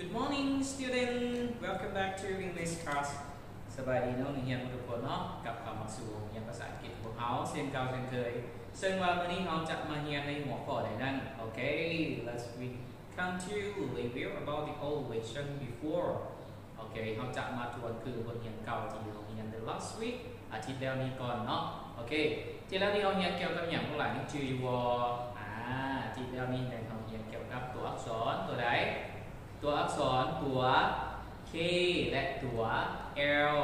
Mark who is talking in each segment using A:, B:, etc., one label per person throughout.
A: Good morning student welcome back to English class สบายดีน้องนักเรียนทุกคนเนาะกลับเข้ามาสู่เรียนภาษาอังกฤษของเราเช่นเก่าเช่นเคยซึ่งว่าวันนี้เราจะมาเรียนในหัวข้อใดนั้น Okay let's we come to review about the old lesson before Okay เราจะมาทวนคือบทเรียนเก่าที่เราเรียน the last week อาทิตย์แล้วนี้ก่อนเนาะโอเคที่แล้วนี้เราเรียนเกี่ยวกับอย่างพวกหลายนี่ชื่อวออ่าอาทิตย์แล้วนี้เราเรียนเกี่ยวกับตัวอักษรตัวใด ตัวอักษรตัว K และตัว L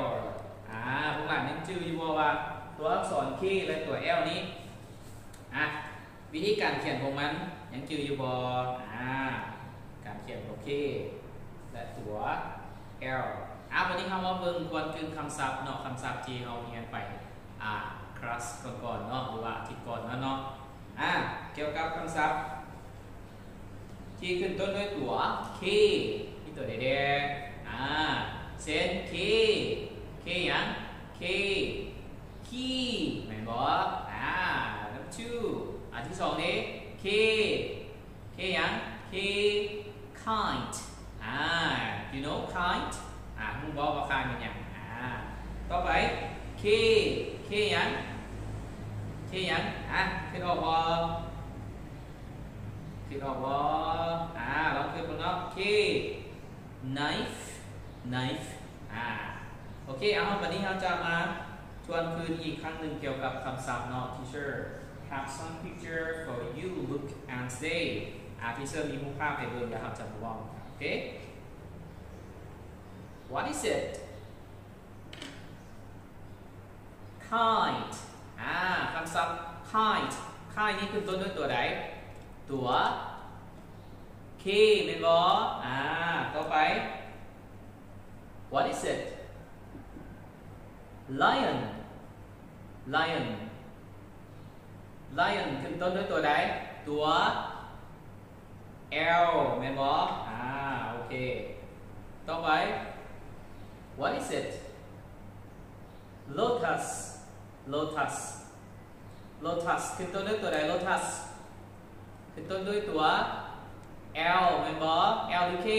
A: อ่าพวกหลานนึกชื่ออยู่บ่ว่าตัวอักษร K และตัว L นี้อะวิธีการเขียนของมันยังชื่ออยู่บ่อ่าการเขียนตัว K และตัว L อะวันนี้เรามาเบิ่งควรกึ่งคำศัพท์เนาะคำศัพท์ที่เราเรียนไปอ่าคลาสก่อนๆเนาะหรือว่าอาทิตย์ก่อนเนาะอะเกี่ยวกับคำศัพท์ ที่ขึ้นต้นด้วยตัว K ที่ตัวแดงๆอ่าเส้น K K ยัง K key แม่นบ่อ่า number two อันที่สองนี้ K K ยัง K kite อ่า you know kite อ่ามึงบอกว่าคายเป็นหยังอ่าต่อไป K K ยัง K ยังอะขึ้นออกบ่คิดออกว่าอ่าล องคิดดูเนาะ K knife knife อ่าโอเคเอาวันนี้เราจะมาทวนคืนอีกครั้งหนึ่งเกี่ยวกับคำศัพท์เนาะ teacher have some picture for you look and say อ่า teacher มีรูปภาพให้เบิ่งนะครับจำลองโอเค what is it kite อ่าคำศัพท์ kite kite นี่คือต้นด้วยตัวใดตัว K เป็นบออ่าต่อไป what is it lion lion lion ขึ้นต้นด้วยตัวใดตัว L เป็นบออ่า โอเค ต่อไป what is it lotus lotus lotus ขึ้นต้นด้วยตัวใด lotus ขึ้นต้นด้วยตัว L แม่นบอ L หรือ K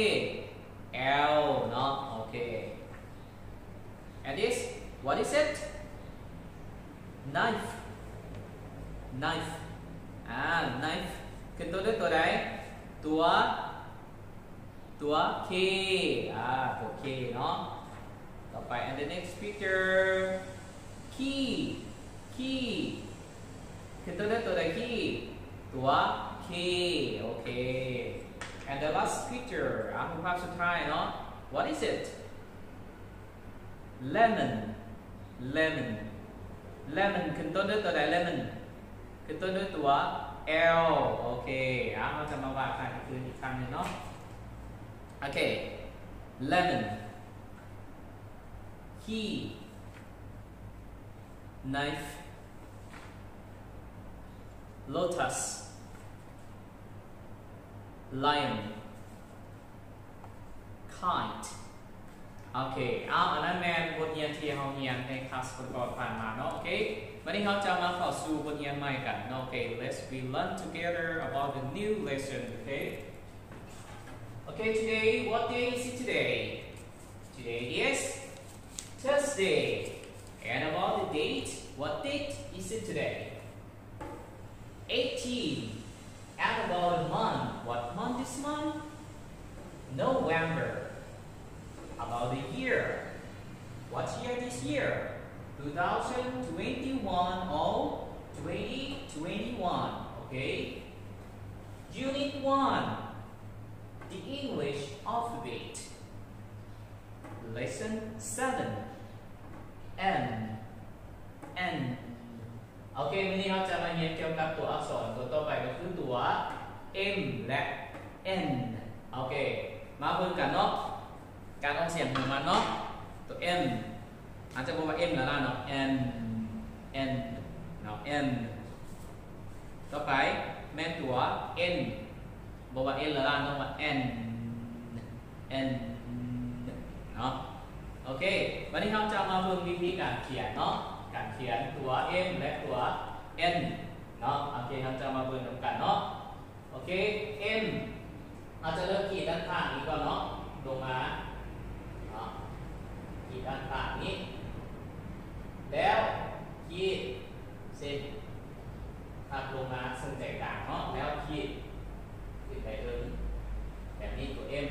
A: L เนาะโอเค and this what is it knife knife อ่า knife ขึ้นต้นด้วยตัวใดตัว ตัว K อ่า ตัว K เนาะ ต่อไป and the next picture key key ขึ้นต้นด้วยตัวใด key ตัว K โอเค And the last picture อะภาพสุดท้ายเนาะ what is it lemon lemon lemon ขึ้นต้นด้วยตัวใด lemon ขึ้นต้นด้วยตัว L โอเคอะเราจะมาวาดภาพคืนอีกครั้งหนึ่งเนาะ โอเค lemon key knife lotus lion kite โอเคเอาอันนั้นแมนบทเรียนที่เราเรียนในคลาสก่อนๆผ่านมาเนาะโอเควันนี้เราจะมาเข้าสู่บทเรียนใหม่กันเนาะโอเค let's we learn together about the new lesson okay okay today what day is it today today is Thursday and about the date what date is it today 18 and about a month. What month this month? November. About the year. What year this year? 2021 or 2021. Okay? Unit 1. The English alphabet. Lesson 7. N. N. โอเควันนี้เราจะมาเรียนเกี่ยวกับตัวอักษรตัวต่อไปก็คือตัว M และ N โอเค มาเพิ่มกันเนาะ การออกเสียงของมันเนาะ ตัว M อาจจะบอกว่า n ละล่ะเนาะ n n เนาะ n ต่อไปแม่นตัว n บอกว่า n ละล่ะต้องว่า n n เนาะโอเค วันนี้เราจะมาฝึกวิธีการเขียนเนาะ การเขียนตัว m และตัว n เนาะ โอเคเราจะมาเบิ่งกันเนาะ โอเค m เราจะเริ่มขีดด้านข้างนี้ก่อนเนาะ ลงมา เนาะ ขีดด้านข้างนี้ ยี่สิบหักลงมาซึ่งแตกต่างเนาะแล้วขีดขึ้นไปเอิมแบบนี้ตัว m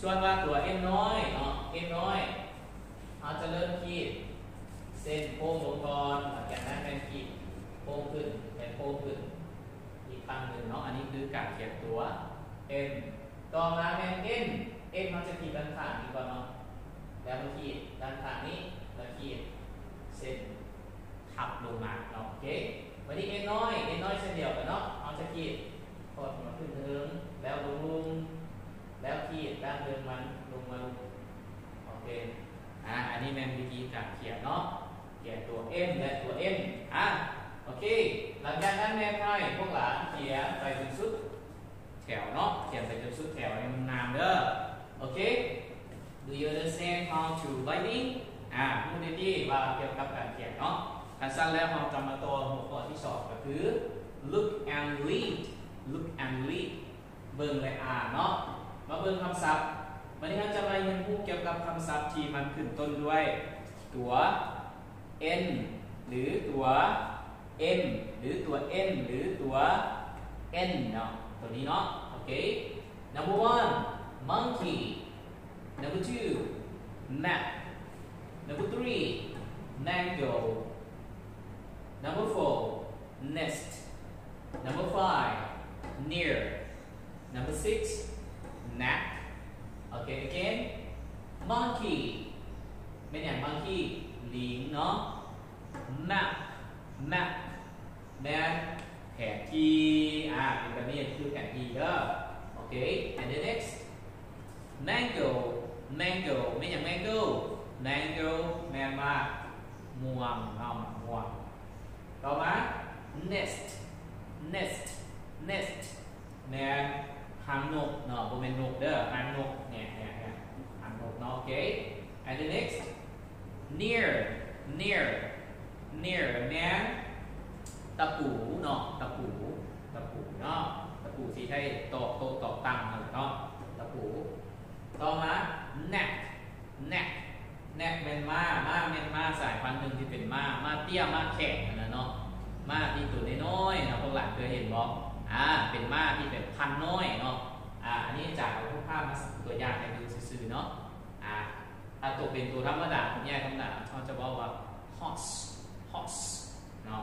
A: ส่วนว่าตัว m น้อยเนาะ m น้อยเราจะเริ่มขีดเส้นโค้งลงก่อนหลังจากนั้นเป็นขีดโค้งขึ้นเป็นโค้งขึ้นอีกครั้งหนึ่งเนาะอันนี้คือการเขียนตัว m ต่อมาเป็น n n เราจะขีดด้านข้างนี้ก่อนเนาะแล้วขีดด้านข้างนี้แล้วขีดเส้น ทับลงมาเนาะโอเควันนี้ n น้อย n น้อยเช่นเดียวกันเนาะเราจะขีดกดมาขึ้นถึงแล้วลงลงแล้วขีดด้านเดิมมันลงมาลงโอเคอ่าอันนี้เป็นวิธีการเขียนเนาะเขียนตัว m และตัว n อะโอเค หลังจากนั้นแม่ให้พวกหลานเขียนไปจนสุดแถวเนาะเขียนไปจนสุดแถวให้มันงามเด้อโอเค Do you understand how to writing อ่าพูดดีๆว่าเกี่ยวกับการเขียนเนาะ สั้นแล้วเราจะมาตัวหัวข้อที่สองก็คือ look and read look and read เบิ่งและอ่านเนาะมาเบิ่งคำศัพท์วันนี้เราจะมาเรียนรู้เกี่ยวกับคำศัพท์ที่มันขึ้นต้นด้วยตัว n หรือตัว m หรือตัว n หรือตัว n เนาะตัวนี้เนาะโอเค number one monkey number two map number three mango number four nest number five near number six nap okay again monkey เป็นอย่าง monkey ลิงเนาะ map map แมนแผนที่อ่าเป็นแบบนี้คือแผนที่เด้อโอเค and the next mango mango ไม่อย่าง mango mango แมนมา ต่อมา nest nest nest แมนหางนกเนาะบ่เป็นนกเด้อหางนกเนี่ยเนี่ยเนี่ยหางนกเนาะโอเค and the next near near near แมนตะปูเนาะตะปูตะปูเนาะตะปูที่ใช้ตอกโตะตอกตังเนาะตะปูต่อมา neck neck neck เป็นม้าม้าเป็นม้าสายพันธุ์หนึ่งที่เป็นม้าม้าเตี้ยม้าแข็ง ม้าที่ตัวน้อยๆนะพวกหลานเคยเห็นบอกอ่าเป็นม้าที่เป็นพันน้อยเนาะอ่าอันนี้จากเอาพวกภาพมาตัวอย่างให้ดูซื่อๆเนาะอ่าถ้าตัวเป็นตัวธรรมดาผมแยกธรรมดาเขาจะบอกว่า horse horse เนาะ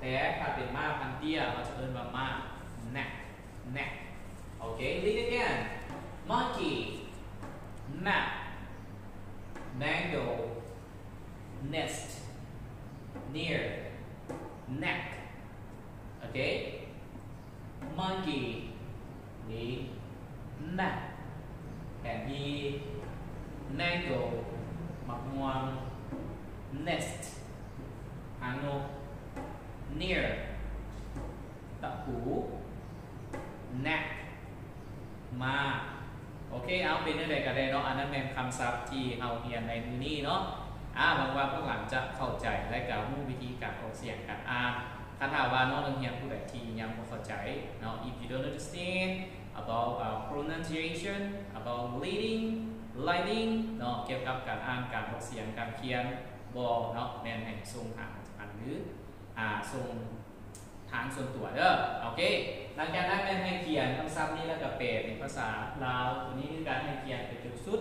A: แต่ถ้าเป็นม้าพันเตี้ยเราจะเอิ้นว่าม้า neck neck โอเค read again monkey map mango nest near neck okay monkey นี่ map แผนที่ mango มะม่วง nest หางนก near ตะปู neck มาโอเคเอาเป็นอะไรกันเลยเนาะอันนั้นเป็นคำศัพท์ที่เอาเรียนในมือนี้เนาะอ่าบางว่าพวกหลังจะเข้าใจและกับมูวิธีการออกเสียงการอ่า คาถาว่าน้องเรียนผู้ใดที่ยังไม่เข้าใจเนาะ if you don't understand about uh, pronunciation about reading writing เนาะเกี่ยวกับการอ่านการออกเสียงการเขียนบอเนาะแมนให้ส่งหางอันหรืออ่าส่งทางส่วนตัวเด้อโอเคหลังจากนั้นแม่นให้เขียนคำศัพท์นี้แล้วก็แปลเป็นภาษาลาวตัวนี้คือการให้เขียนเป็นจุดสุด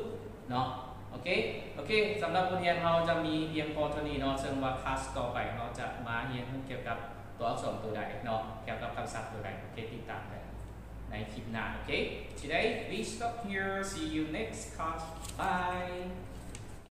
A: เนาะโอเค โอเค สำหรับบทเรียนเราจะมีเพียงพอเท่านี้เนาะซึ่งว่าคลาสต่อไปเราจะมาเรียนเกี่ยวกับ ตัวอักษรตัวใดเนาะเกี่ยวกับคำศัพท์ตัวใดโอเคติดตามได้ในคลิปหน้าโอเค today we stop here see you next class bye